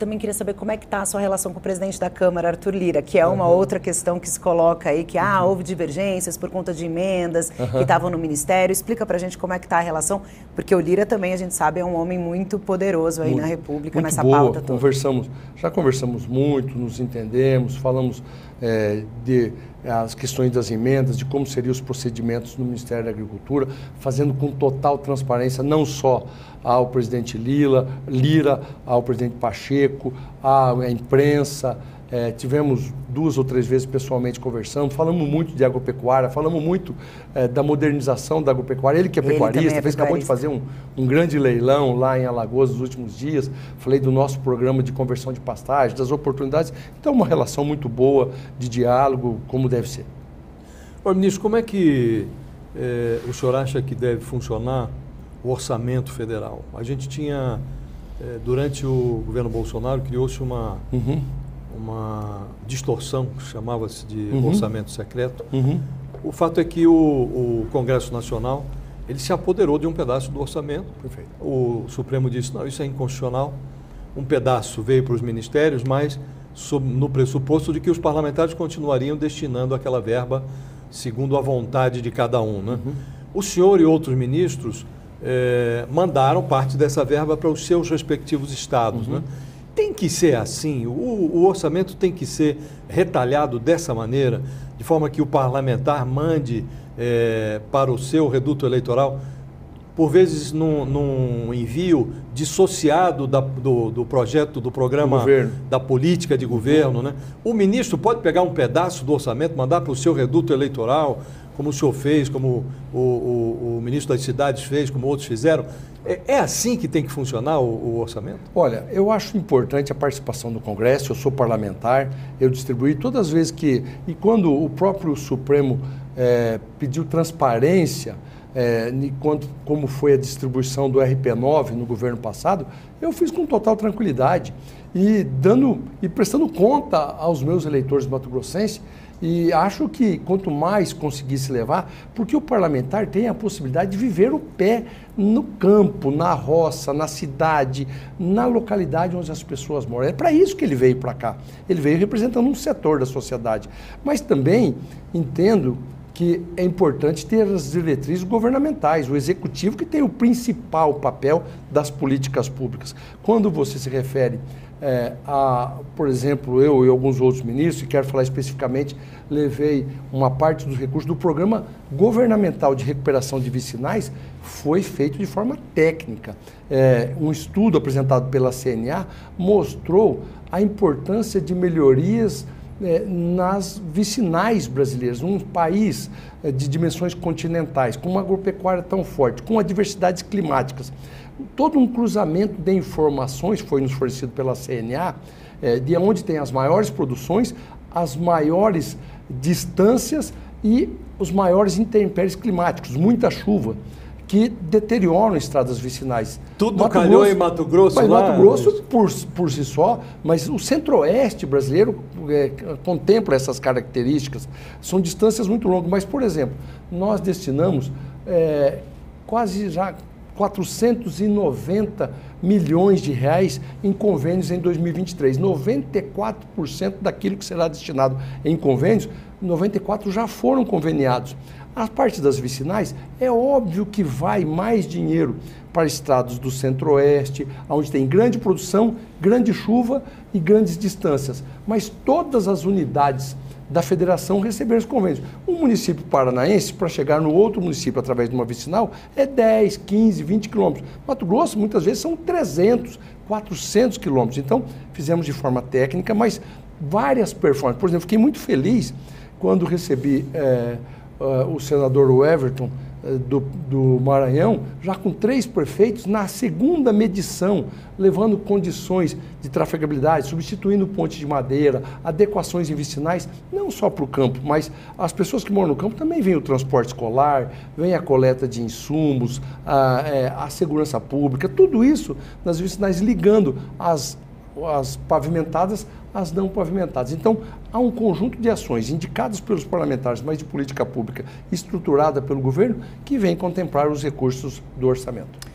Também queria saber como é que está a sua relação com o presidente da Câmara, Arthur Lira, que é uma uhum. outra questão que se coloca aí, que ah, houve divergências por conta de emendas uhum. que estavam no Ministério. Explica para a gente como é que está a relação, porque o Lira também, a gente sabe, é um homem muito poderoso aí muito, na República, nessa boa. pauta toda. Conversamos, já conversamos muito, nos entendemos, falamos é, de as questões das emendas, de como seriam os procedimentos no Ministério da Agricultura, fazendo com total transparência não só ao presidente Lila, Lira, ao presidente Pacheco, à imprensa, é, tivemos duas ou três vezes pessoalmente conversando, falamos muito de agropecuária, falamos muito é, da modernização da agropecuária. Ele que é pecuarista, é fez, acabou de fazer um, um, grande leilão lá em Alagoas nos últimos dias. Falei do nosso programa de conversão de pastagem, das oportunidades. Então, uma relação muito boa de diálogo, como deve ser. Ô, ministro, como é que é, o senhor acha que deve funcionar o orçamento federal? A gente tinha, é, durante o governo Bolsonaro, criou-se uma. Uhum uma distorção chamava-se de uhum. orçamento secreto. Uhum. O fato é que o, o, Congresso Nacional ele se apoderou de um pedaço do orçamento. Perfeito. O Supremo disse não, isso é inconstitucional. Um pedaço veio para os ministérios, mas sob, no pressuposto de que os parlamentares continuariam destinando aquela verba segundo a vontade de cada um. Né? Uhum. O senhor e outros ministros eh, mandaram parte dessa verba para os seus respectivos estados. Uhum. Né? Tem que ser assim, o, o, orçamento tem que ser retalhado dessa maneira, de forma que o parlamentar mande é, para o seu reduto eleitoral, por vezes num, num envio dissociado da, do, do, projeto, do programa, da política de governo. Né? O ministro pode pegar um pedaço do orçamento, mandar para o seu reduto eleitoral, como o senhor fez, como o, o, o ministro das cidades fez, como outros fizeram. É, é assim que tem que funcionar o, o, orçamento? Olha, eu acho importante a participação do Congresso, eu sou parlamentar, eu distribuí todas as vezes que. E quando o próprio Supremo é, pediu transparência, é, quando, como foi a distribuição do RP9 no governo passado, eu fiz com total tranquilidade e dando e prestando conta aos meus eleitores mato-grossenses e acho que quanto mais conseguisse levar, porque o parlamentar tem a possibilidade de viver o pé no campo, na roça, na cidade, na localidade onde as pessoas moram. É para isso que ele veio para cá. Ele veio representando um setor da sociedade. Mas também entendo que é importante ter as diretrizes governamentais, o executivo que tem o principal papel das políticas públicas. Quando você se refere é, a, por exemplo, eu e alguns outros ministros, e quero falar especificamente, levei uma parte dos recursos do programa governamental de recuperação de vicinais, foi feito de forma técnica. É, um estudo apresentado pela CNA mostrou a importância de melhorias é, nas vicinais brasileiras, um país é, de dimensões continentais, com uma agropecuária tão forte, com adversidades climáticas. Todo um cruzamento de informações foi nos fornecido pela CNA, é, de onde tem as maiores produções, as maiores distâncias e os maiores intempéries climáticos, muita chuva que deterioram estradas vicinais. Tudo Mato calhou Grosso, em Mato Grosso mas lá? Mato Grosso por, por si só, mas o centro-oeste brasileiro é, contempla essas características. São distâncias muito longas, mas, por exemplo, nós destinamos é, quase já 490 milhões de reais em convênios em 2023. 94% daquilo que será destinado em convênios, 94 já foram conveniados. A parte das vicinais, é óbvio que vai mais dinheiro para estados do centro-oeste, onde tem grande produção, grande chuva e grandes distâncias. Mas todas as unidades da federação receberam os convênios. Um município paranaense, para chegar no outro município através de uma vicinal, é 10, 15, 20 quilômetros. Mato Grosso, muitas vezes, são 300, 400 quilômetros. Então, fizemos de forma técnica, mas várias performances. Por exemplo, fiquei muito feliz quando recebi. É, o senador Everton do, do Maranhão, já com três prefeitos, na segunda medição, levando condições de trafegabilidade, substituindo ponte de madeira, adequações em vicinais, não só para o campo, mas as pessoas que moram no campo também vem o transporte escolar, vem a coleta de insumos, a, é, a segurança pública, tudo isso nas vicinais ligando as as pavimentadas as não pavimentadas. Então, há um conjunto de ações indicadas pelos parlamentares, mas de política pública estruturada pelo governo, que vem contemplar os recursos do orçamento.